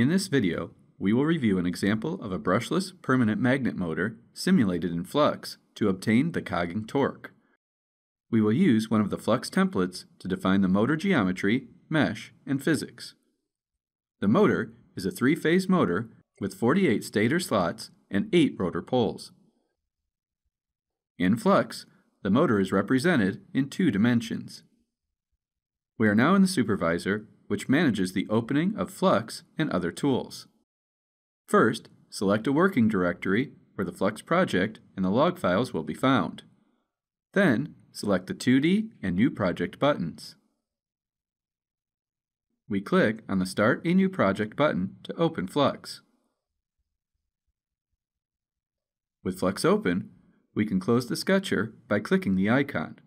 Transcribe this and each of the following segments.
In this video, we will review an example of a brushless permanent magnet motor simulated in Flux to obtain the cogging torque. We will use one of the Flux templates to define the motor geometry, mesh, and physics. The motor is a three-phase motor with 48 stator slots and 8 rotor poles. In Flux, the motor is represented in two dimensions. We are now in the supervisor, which manages the opening of Flux and other tools. First, select a working directory where the Flux project and the log files will be found. Then, select the 2D and New Project buttons. We click on the Start a New Project button to open Flux. With Flux open, we can close the sketcher by clicking the icon.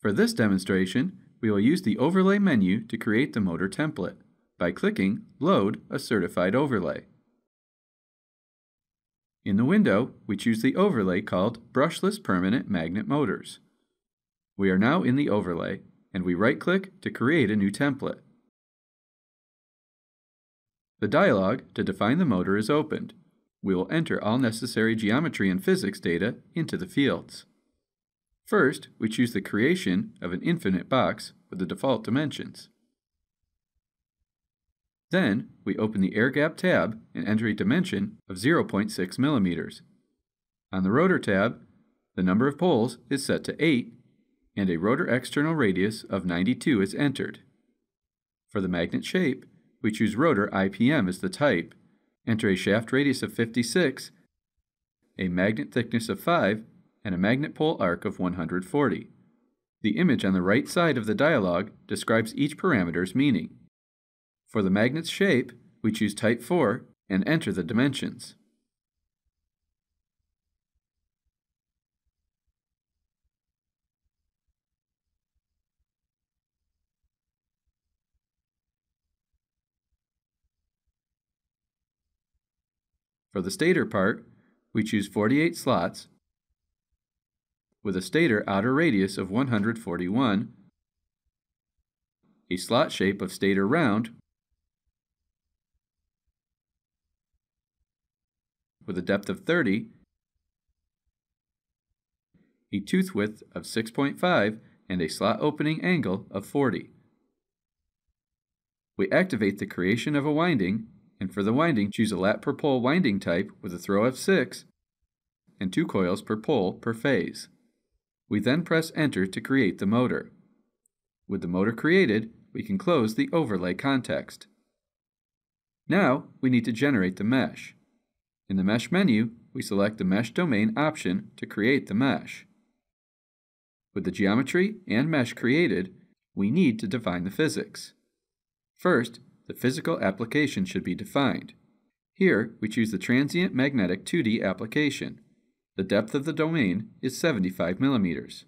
For this demonstration, we will use the Overlay menu to create the motor template by clicking Load a Certified Overlay. In the window, we choose the overlay called Brushless Permanent Magnet Motors. We are now in the overlay, and we right-click to create a new template. The dialog to define the motor is opened. We will enter all necessary geometry and physics data into the fields. First, we choose the creation of an infinite box with the default dimensions. Then, we open the air gap tab and enter a dimension of 0.6 millimeters. On the rotor tab, the number of poles is set to 8 and a rotor external radius of 92 is entered. For the magnet shape, we choose rotor IPM as the type, enter a shaft radius of 56, a magnet thickness of 5, and a magnet pole arc of 140. The image on the right side of the dialog describes each parameter's meaning. For the magnet's shape, we choose Type 4 and enter the dimensions. For the stator part, we choose 48 slots with a stator outer radius of 141, a slot shape of stator round with a depth of 30, a tooth width of 6.5, and a slot opening angle of 40. We activate the creation of a winding and for the winding, choose a lap per pole winding type with a throw of 6 and 2 coils per pole per phase. We then press Enter to create the motor. With the motor created, we can close the overlay context. Now, we need to generate the mesh. In the Mesh menu, we select the Mesh Domain option to create the mesh. With the geometry and mesh created, we need to define the physics. First, the physical application should be defined. Here, we choose the transient magnetic 2D application. The depth of the domain is 75 millimeters.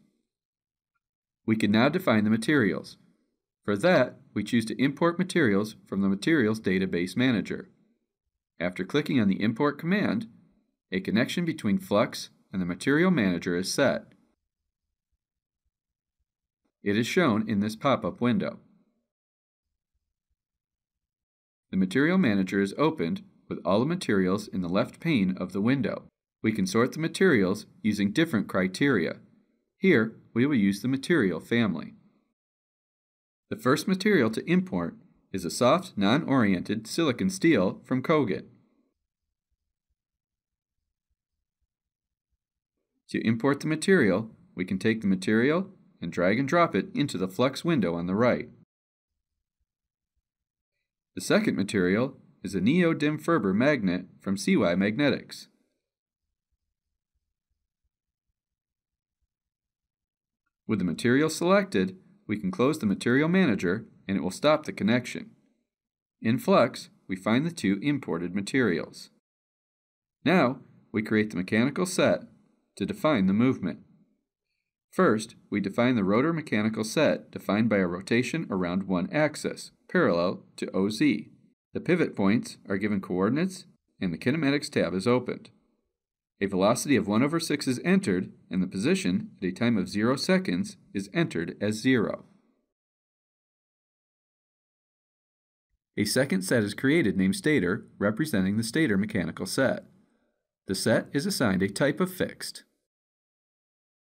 We can now define the materials. For that, we choose to import materials from the Materials Database Manager. After clicking on the Import command, a connection between Flux and the Material Manager is set. It is shown in this pop-up window. The Material Manager is opened with all the materials in the left pane of the window. We can sort the materials using different criteria. Here, we will use the material family. The first material to import is a soft, non-oriented silicon steel from Cogent. To import the material, we can take the material and drag and drop it into the Flux window on the right. The second material is a neodymium Ferber magnet from CY Magnetics. With the material selected, we can close the Material Manager and it will stop the connection. In Flux, we find the two imported materials. Now, we create the mechanical set to define the movement. First, we define the rotor mechanical set defined by a rotation around one axis, parallel to OZ. The pivot points are given coordinates and the kinematics tab is opened. A velocity of 1 over 6 is entered and the position at a time of 0 seconds is entered as 0. A second set is created named stator, representing the stator mechanical set. The set is assigned a type of fixed.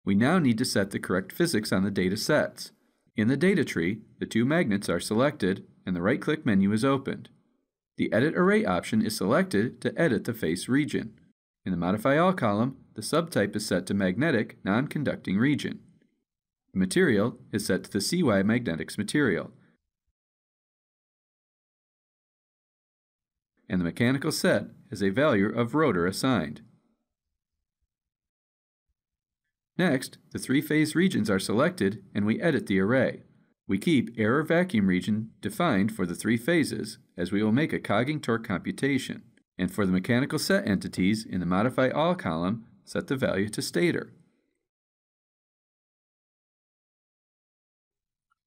We now need to set the correct physics on the data sets. In the data tree, the two magnets are selected and the right-click menu is opened. The Edit Array option is selected to edit the face region. In the Modify All column, the subtype is set to Magnetic Non-Conducting Region. The material is set to the CY Magnetics material. And the mechanical set has a value of rotor assigned. Next, the three-phase regions are selected and we edit the array. We keep air or vacuum region defined for the three phases as we will make a cogging torque computation. And for the mechanical set entities in the Modify All column, set the value to stator.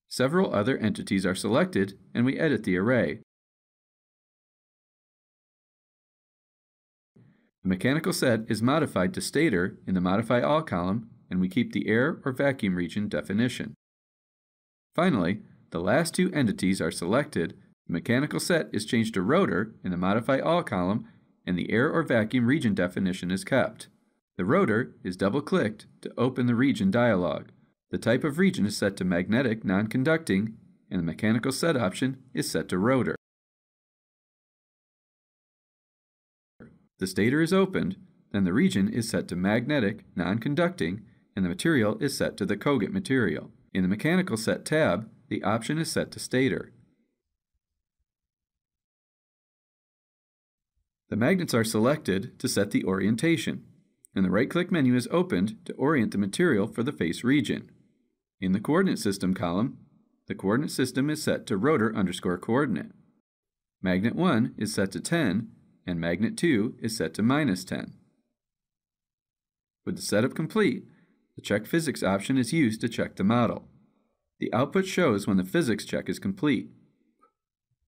Several other entities are selected and we edit the array. The mechanical set is modified to stator in the Modify All column and we keep the air or vacuum region definition. Finally, the last two entities are selected, the mechanical set is changed to rotor in the Modify All column, and the air or vacuum region definition is kept. The rotor is double-clicked to open the region dialog. The type of region is set to magnetic non-conducting, and the mechanical set option is set to rotor. The stator is opened, then the region is set to magnetic non-conducting, and the material is set to the Cogent material. In the Mechanical Set tab, the option is set to stator. The magnets are selected to set the orientation, and the right-click menu is opened to orient the material for the face region. In the Coordinate System column, the coordinate system is set to rotor underscore coordinate. Magnet 1 is set to 10, and magnet 2 is set to minus 10. With the setup complete, the Check Physics option is used to check the model. The output shows when the physics check is complete.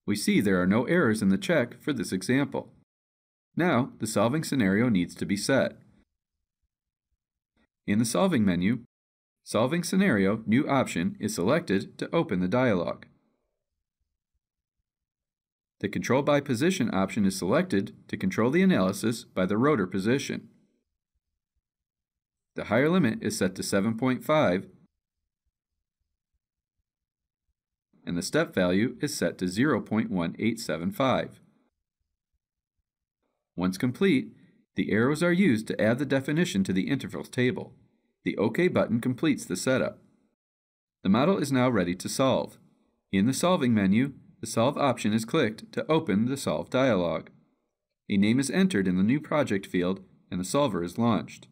We see there are no errors in the check for this example. Now, the solving scenario needs to be set. In the Solving menu, Solving Scenario New option is selected to open the dialog. The Control by Position option is selected to control the analysis by the rotor position. The higher limit is set to 7.5 and the step value is set to 0.1875. Once complete, the arrows are used to add the definition to the intervals table. The OK button completes the setup. The model is now ready to solve. In the Solving menu, the Solve option is clicked to open the Solve dialog. A name is entered in the New Project field and the solver is launched.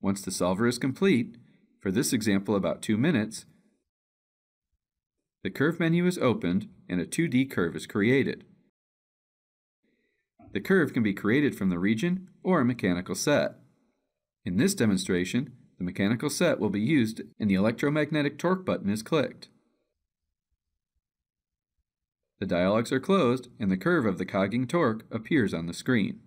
Once the solver is complete, for this example about 2 minutes, the curve menu is opened and a 2D curve is created. The curve can be created from the region or a mechanical set. In this demonstration, the mechanical set will be used and the electromagnetic torque button is clicked. The dialogs are closed and the curve of the cogging torque appears on the screen.